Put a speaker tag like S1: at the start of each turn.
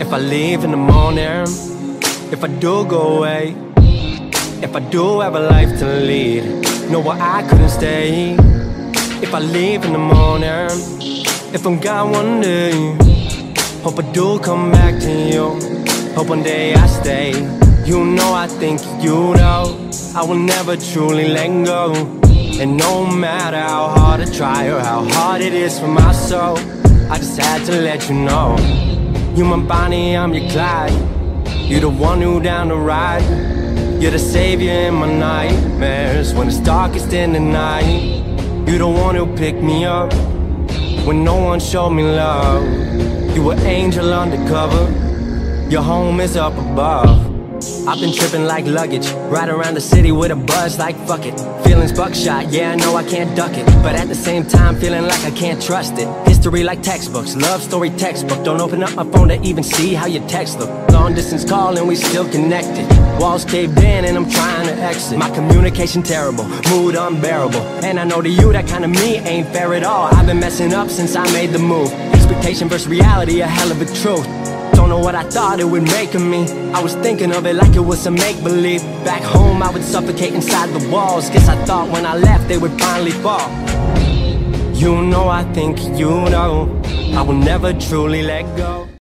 S1: If I leave in the morning, if I do go away, if I do have a life to lead, no, I couldn't stay. If I leave in the morning, if I'm gone one day, hope I do come back to you. Hope one day I stay. You know, I think you know, I will never truly let go. And no matter how hard I try or how hard it is for my soul, I just had to let you know. You my Bonnie, I'm your Clyde. You're the one who down the ride. You're the savior in my nightmares when it's darkest in the night. You're the one who picked me up when no one showed me love. You were angel undercover. Your home is up above. I've been tripping like luggage, ride around the city with a buzz like fuck it. Feelings buckshot, yeah I know I can't duck it, but at the same time feeling like I can't trust it. History like textbooks, love story textbook. Don't open up my phone to even see how your text look. Long distance call and we still connected. Walls caved in and I'm trying to exit. My communication terrible, mood unbearable, and I know to you that kind of me ain't fair at all. I've been messing up since I made the move. Expectation versus reality, a hell of a truth. Don't know what I thought it would make of me. I was thinking of it like it was a make-believe. Back home I would suffocate inside the walls. Guess I thought when I left they would finally fall. You know I think you know. I will never truly let go